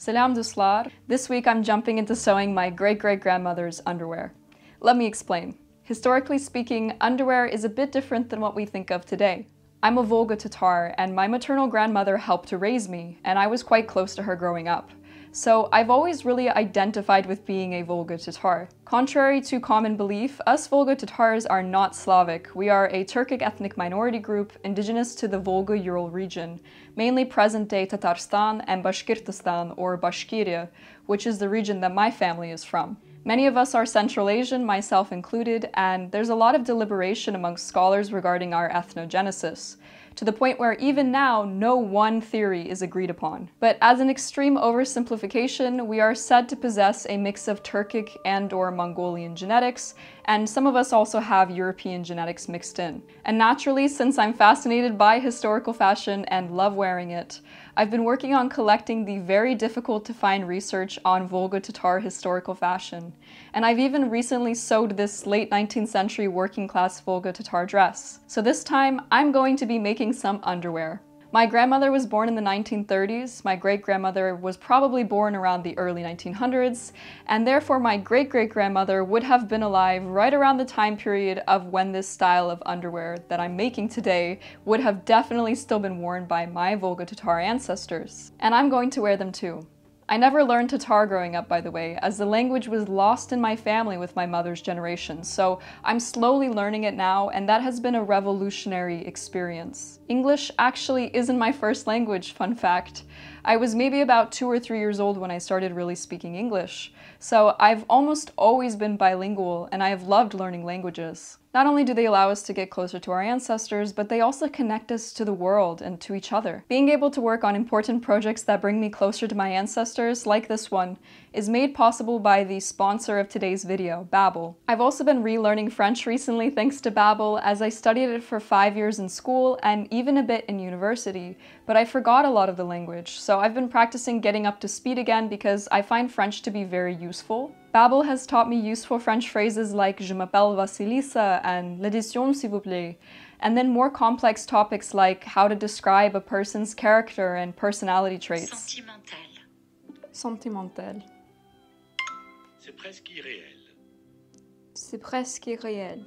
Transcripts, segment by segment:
Selam dostlar. This week I'm jumping into sewing my great-great-grandmother's underwear. Let me explain. Historically speaking, underwear is a bit different than what we think of today. I'm a Volga Tatar, and my maternal grandmother helped to raise me, and I was quite close to her growing up. So I've always really identified with being a Volga Tatar. Contrary to common belief, us Volga Tatars are not Slavic. We are a Turkic ethnic minority group indigenous to the Volga-Ural region, mainly present-day Tatarstan and Bashkortostan or Bashkiria, which is the region that my family is from. Many of us are Central Asian, myself included, and there's a lot of deliberation among scholars regarding our ethnogenesis to the point where even now no one theory is agreed upon. But as an extreme oversimplification, we are said to possess a mix of Turkic and or Mongolian genetics, and some of us also have European genetics mixed in. And naturally, since I'm fascinated by historical fashion and love wearing it, I've been working on collecting the very difficult to find research on Volga Tatar historical fashion, and I've even recently sewed this late 19th century working class Volga Tatar dress. So this time, I'm going to be making some underwear. My grandmother was born in the 1930s, my great-grandmother was probably born around the early 1900s, and therefore my great-great-grandmother would have been alive right around the time period of when this style of underwear that I'm making today would have definitely still been worn by my Volga Tatar ancestors. And I'm going to wear them too. I never learned Tatar growing up, by the way, as the language was lost in my family with my mother's generation, so I'm slowly learning it now, and that has been a revolutionary experience. English actually isn't my first language, fun fact. I was maybe about two or three years old when I started really speaking English, so I've almost always been bilingual, and I have loved learning languages. Not only do they allow us to get closer to our ancestors, but they also connect us to the world and to each other. Being able to work on important projects that bring me closer to my ancestors, like this one, is made possible by the sponsor of today's video, Babbel. I've also been relearning French recently thanks to Babbel, as I studied it for five years in school and even a bit in university, but I forgot a lot of the language, so I've been practicing getting up to speed again because I find French to be very useful. Babbel has taught me useful French phrases like Je m'appelle Vasilisa and L'addition s'il vous plaît, and then more complex topics like how to describe a person's character and personality traits. Sentimental. Sentimental. C'est presque irréel. C'est presque irréel.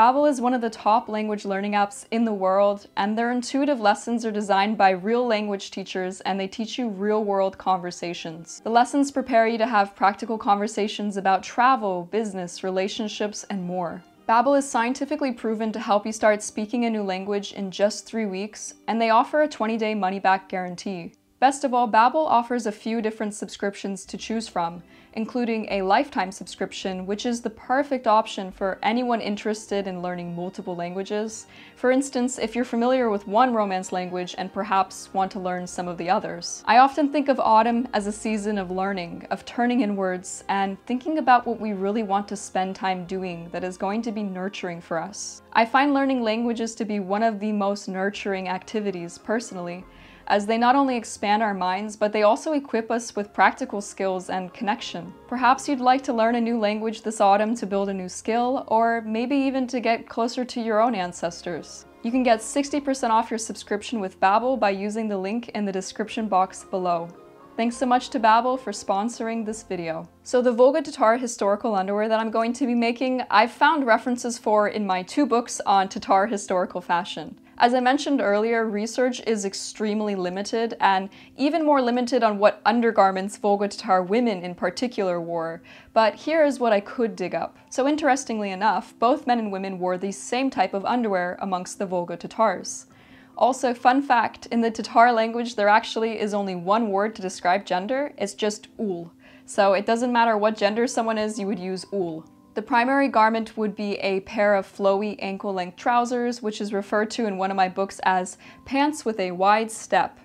Babbel is one of the top language learning apps in the world, and their intuitive lessons are designed by real language teachers and they teach you real-world conversations. The lessons prepare you to have practical conversations about travel, business, relationships, and more. Babbel is scientifically proven to help you start speaking a new language in just three weeks, and they offer a 20-day money-back guarantee. Best of all, Babbel offers a few different subscriptions to choose from, including a lifetime subscription, which is the perfect option for anyone interested in learning multiple languages. For instance, if you're familiar with one Romance language and perhaps want to learn some of the others. I often think of autumn as a season of learning, of turning inwards, and thinking about what we really want to spend time doing that is going to be nurturing for us. I find learning languages to be one of the most nurturing activities, personally, as they not only expand our minds, but they also equip us with practical skills and connection. Perhaps you'd like to learn a new language this autumn to build a new skill, or maybe even to get closer to your own ancestors. You can get 60% off your subscription with Babbel by using the link in the description box below. Thanks so much to Babbel for sponsoring this video. So the Volga Tatar historical underwear that I'm going to be making, I've found references for in my two books on Tatar historical fashion. As I mentioned earlier, research is extremely limited and even more limited on what undergarments Volga Tatar women in particular wore, but here is what I could dig up. So interestingly enough, both men and women wore the same type of underwear amongst the Volga Tatars. Also, fun fact, in the Tatar language there actually is only one word to describe gender, it's just ul. So it doesn't matter what gender someone is, you would use ul. The primary garment would be a pair of flowy ankle-length trousers, which is referred to in one of my books as pants with a wide step,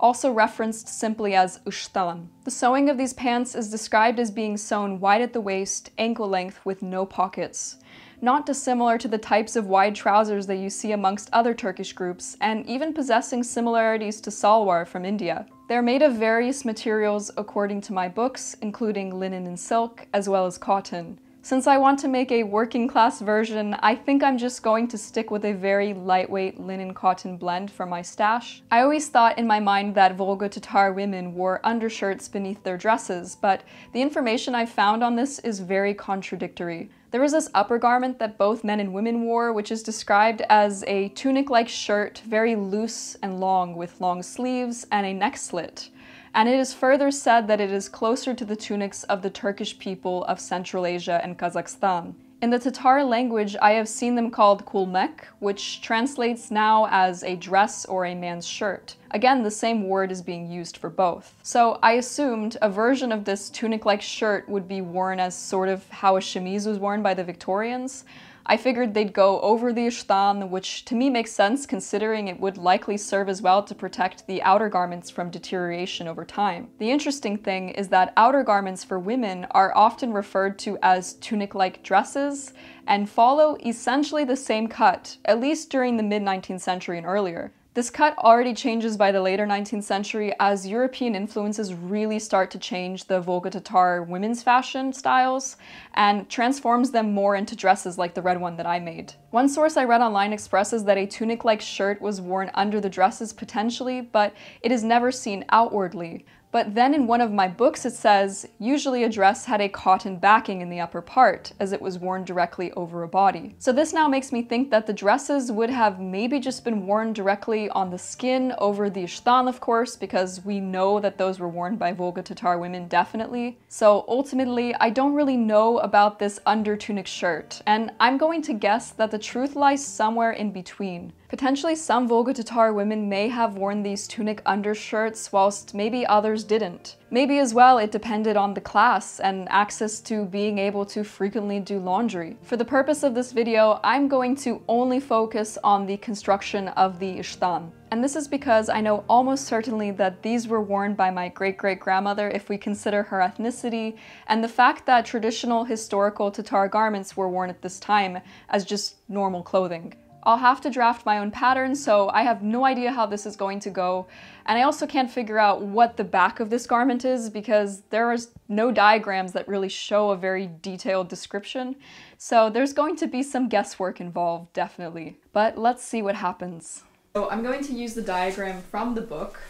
also referenced simply as ushtalan. The sewing of these pants is described as being sewn wide at the waist, ankle length, with no pockets. Not dissimilar to the types of wide trousers that you see amongst other Turkish groups, and even possessing similarities to salwar from India. They're made of various materials according to my books, including linen and silk, as well as cotton. Since I want to make a working class version, I think I'm just going to stick with a very lightweight linen cotton blend for my stash. I always thought in my mind that Volga Tatar women wore undershirts beneath their dresses, but the information I've found on this is very contradictory. There was this upper garment that both men and women wore, which is described as a tunic like shirt, very loose and long, with long sleeves and a neck slit and it is further said that it is closer to the tunics of the Turkish people of Central Asia and Kazakhstan. In the Tatar language, I have seen them called kulmek, which translates now as a dress or a man's shirt. Again, the same word is being used for both. So I assumed a version of this tunic-like shirt would be worn as sort of how a chemise was worn by the Victorians, I figured they'd go over the ishtan, which to me makes sense considering it would likely serve as well to protect the outer garments from deterioration over time. The interesting thing is that outer garments for women are often referred to as tunic-like dresses and follow essentially the same cut, at least during the mid-19th century and earlier. This cut already changes by the later 19th century as European influences really start to change the Volga Tatar women's fashion styles and transforms them more into dresses like the red one that I made. One source I read online expresses that a tunic-like shirt was worn under the dresses potentially, but it is never seen outwardly, but then in one of my books it says, usually a dress had a cotton backing in the upper part, as it was worn directly over a body. So this now makes me think that the dresses would have maybe just been worn directly on the skin over the ishtan, of course, because we know that those were worn by Volga Tatar women definitely. So ultimately, I don't really know about this under tunic shirt, and I'm going to guess that the truth lies somewhere in between. Potentially some Volga Tatar women may have worn these tunic undershirts whilst maybe others didn't. Maybe as well it depended on the class and access to being able to frequently do laundry. For the purpose of this video, I'm going to only focus on the construction of the ishtan. And this is because I know almost certainly that these were worn by my great-great-grandmother if we consider her ethnicity, and the fact that traditional historical Tatar garments were worn at this time as just normal clothing. I'll have to draft my own pattern, so I have no idea how this is going to go. And I also can't figure out what the back of this garment is because there is no diagrams that really show a very detailed description. So there's going to be some guesswork involved, definitely. But let's see what happens. So I'm going to use the diagram from the book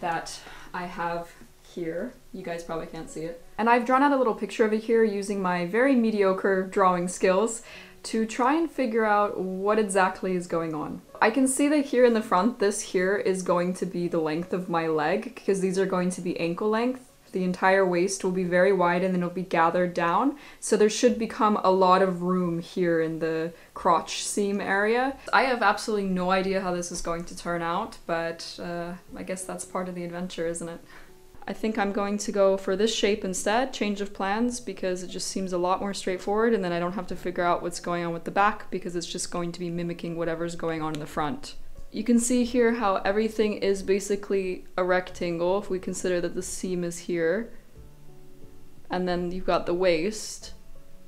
that I have here. You guys probably can't see it. And I've drawn out a little picture of it here using my very mediocre drawing skills to try and figure out what exactly is going on. I can see that here in the front, this here is going to be the length of my leg because these are going to be ankle length. The entire waist will be very wide and then it'll be gathered down. So there should become a lot of room here in the crotch seam area. I have absolutely no idea how this is going to turn out, but uh, I guess that's part of the adventure, isn't it? I think I'm going to go for this shape instead, change of plans, because it just seems a lot more straightforward and then I don't have to figure out what's going on with the back because it's just going to be mimicking whatever's going on in the front. You can see here how everything is basically a rectangle if we consider that the seam is here. And then you've got the waist.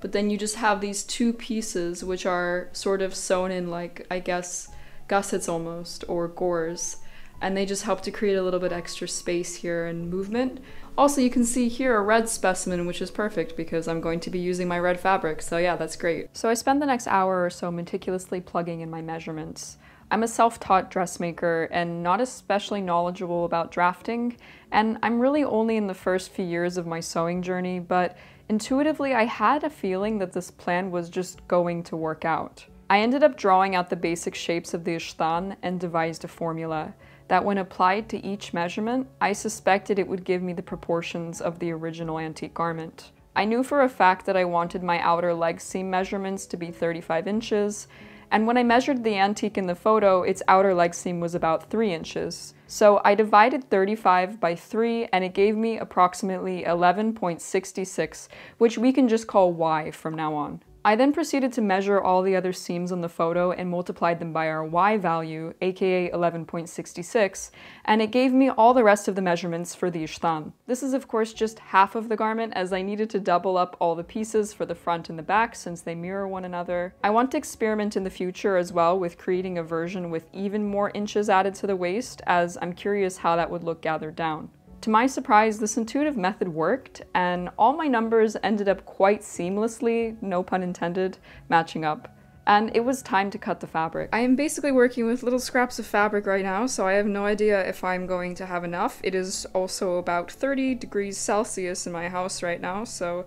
But then you just have these two pieces which are sort of sewn in like, I guess, gussets almost, or gores and they just help to create a little bit extra space here and movement. Also, you can see here a red specimen, which is perfect because I'm going to be using my red fabric, so yeah, that's great. So I spend the next hour or so meticulously plugging in my measurements. I'm a self-taught dressmaker and not especially knowledgeable about drafting, and I'm really only in the first few years of my sewing journey, but intuitively I had a feeling that this plan was just going to work out. I ended up drawing out the basic shapes of the ishtan and devised a formula that when applied to each measurement, I suspected it would give me the proportions of the original antique garment. I knew for a fact that I wanted my outer leg seam measurements to be 35 inches, and when I measured the antique in the photo, its outer leg seam was about 3 inches. So I divided 35 by 3 and it gave me approximately 11.66, which we can just call y from now on. I then proceeded to measure all the other seams on the photo and multiplied them by our y value, aka 11.66, and it gave me all the rest of the measurements for the ishtan. This is of course just half of the garment as I needed to double up all the pieces for the front and the back since they mirror one another. I want to experiment in the future as well with creating a version with even more inches added to the waist as I'm curious how that would look gathered down. To my surprise, this intuitive method worked, and all my numbers ended up quite seamlessly, no pun intended, matching up and it was time to cut the fabric. I am basically working with little scraps of fabric right now, so I have no idea if I'm going to have enough. It is also about 30 degrees Celsius in my house right now, so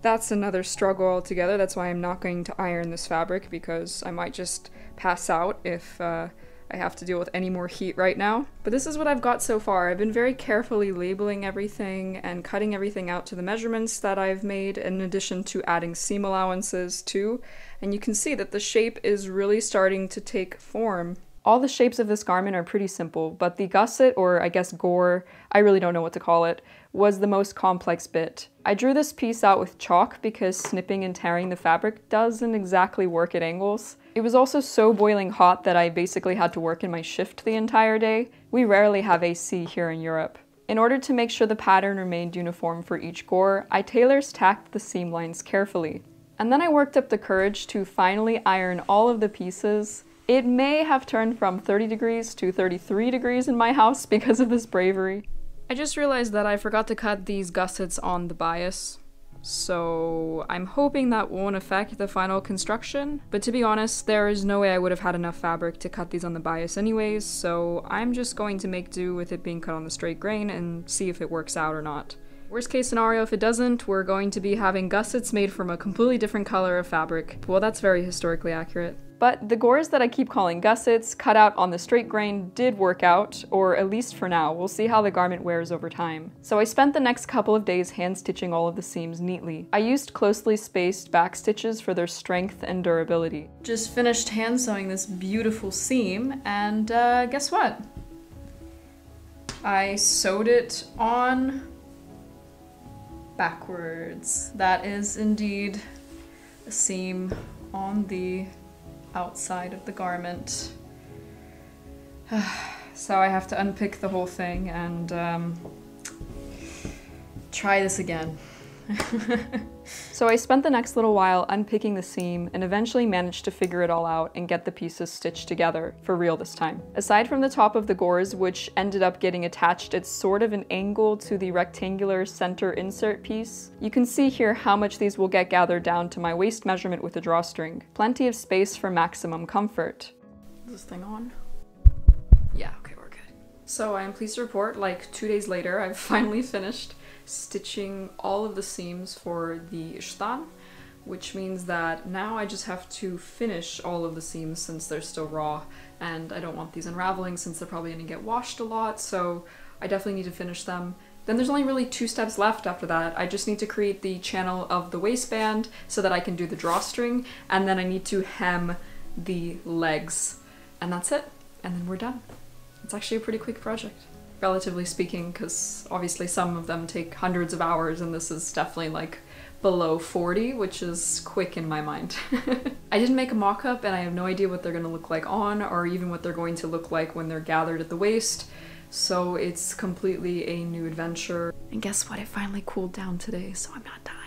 that's another struggle altogether. That's why I'm not going to iron this fabric, because I might just pass out if uh, I have to deal with any more heat right now. But this is what I've got so far. I've been very carefully labeling everything and cutting everything out to the measurements that I've made in addition to adding seam allowances too. And you can see that the shape is really starting to take form. All the shapes of this garment are pretty simple, but the gusset, or I guess gore, I really don't know what to call it, was the most complex bit. I drew this piece out with chalk because snipping and tearing the fabric doesn't exactly work at angles. It was also so boiling hot that I basically had to work in my shift the entire day. We rarely have AC here in Europe. In order to make sure the pattern remained uniform for each gore, I tailors tacked the seam lines carefully. And then I worked up the courage to finally iron all of the pieces. It may have turned from 30 degrees to 33 degrees in my house because of this bravery. I just realized that I forgot to cut these gussets on the bias, so I'm hoping that won't affect the final construction, but to be honest, there is no way I would have had enough fabric to cut these on the bias anyways, so I'm just going to make do with it being cut on the straight grain and see if it works out or not. Worst case scenario, if it doesn't, we're going to be having gussets made from a completely different color of fabric. Well, that's very historically accurate. But the gores that I keep calling gussets, cut out on the straight grain, did work out, or at least for now. We'll see how the garment wears over time. So I spent the next couple of days hand stitching all of the seams neatly. I used closely spaced back stitches for their strength and durability. Just finished hand sewing this beautiful seam, and uh, guess what? I sewed it on backwards. That is indeed a seam on the outside of the garment. so I have to unpick the whole thing and um, try this again. so I spent the next little while unpicking the seam and eventually managed to figure it all out and get the pieces stitched together, for real this time. Aside from the top of the gores, which ended up getting attached at sort of an angle to the rectangular center insert piece, you can see here how much these will get gathered down to my waist measurement with the drawstring. Plenty of space for maximum comfort. Is this thing on? Yeah, okay, we're good. So I am pleased to report, like two days later, I've finally finished stitching all of the seams for the ishtan, which means that now I just have to finish all of the seams since they're still raw and I don't want these unraveling since they're probably going to get washed a lot, so I definitely need to finish them. Then there's only really two steps left after that. I just need to create the channel of the waistband so that I can do the drawstring, and then I need to hem the legs, and that's it. And then we're done. It's actually a pretty quick project relatively speaking, because obviously some of them take hundreds of hours, and this is definitely like below 40, which is quick in my mind. I didn't make a mock-up and I have no idea what they're gonna look like on or even what they're going to look like when they're gathered at the waist. So it's completely a new adventure. And guess what? It finally cooled down today, so I'm not dying.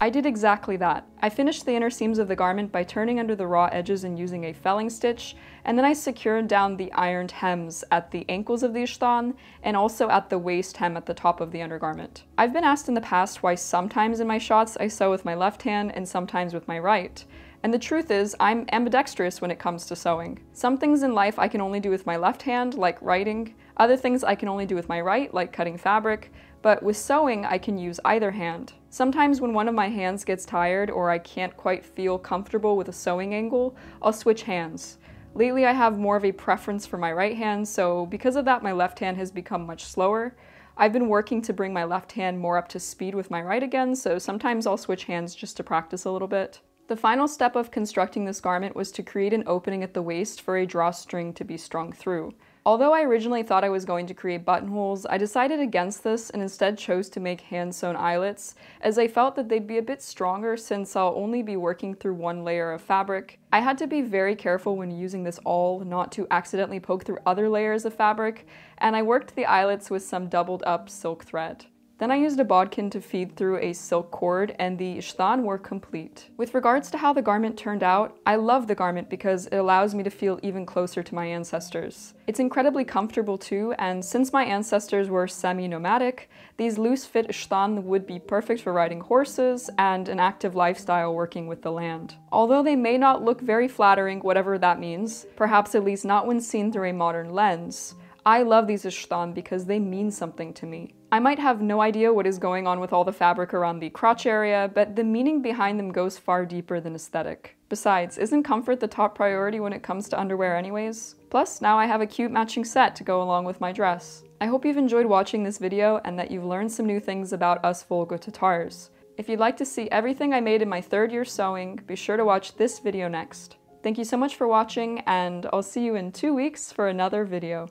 I did exactly that. I finished the inner seams of the garment by turning under the raw edges and using a felling stitch, and then I secured down the ironed hems at the ankles of the ishtan and also at the waist hem at the top of the undergarment. I've been asked in the past why sometimes in my shots I sew with my left hand and sometimes with my right. And the truth is, I'm ambidextrous when it comes to sewing. Some things in life I can only do with my left hand, like writing. Other things I can only do with my right, like cutting fabric but with sewing I can use either hand. Sometimes when one of my hands gets tired or I can't quite feel comfortable with a sewing angle, I'll switch hands. Lately I have more of a preference for my right hand, so because of that my left hand has become much slower. I've been working to bring my left hand more up to speed with my right again, so sometimes I'll switch hands just to practice a little bit. The final step of constructing this garment was to create an opening at the waist for a drawstring to be strung through. Although I originally thought I was going to create buttonholes, I decided against this and instead chose to make hand-sewn eyelets, as I felt that they'd be a bit stronger since I'll only be working through one layer of fabric. I had to be very careful when using this awl not to accidentally poke through other layers of fabric, and I worked the eyelets with some doubled up silk thread. Then I used a bodkin to feed through a silk cord and the ishtan were complete. With regards to how the garment turned out, I love the garment because it allows me to feel even closer to my ancestors. It's incredibly comfortable too, and since my ancestors were semi-nomadic, these loose-fit ishtan would be perfect for riding horses and an active lifestyle working with the land. Although they may not look very flattering, whatever that means, perhaps at least not when seen through a modern lens, I love these ishtan because they mean something to me. I might have no idea what is going on with all the fabric around the crotch area, but the meaning behind them goes far deeper than aesthetic. Besides, isn't comfort the top priority when it comes to underwear anyways? Plus, now I have a cute matching set to go along with my dress. I hope you've enjoyed watching this video and that you've learned some new things about us Volga Tatars. If you'd like to see everything I made in my third year sewing, be sure to watch this video next. Thank you so much for watching, and I'll see you in two weeks for another video.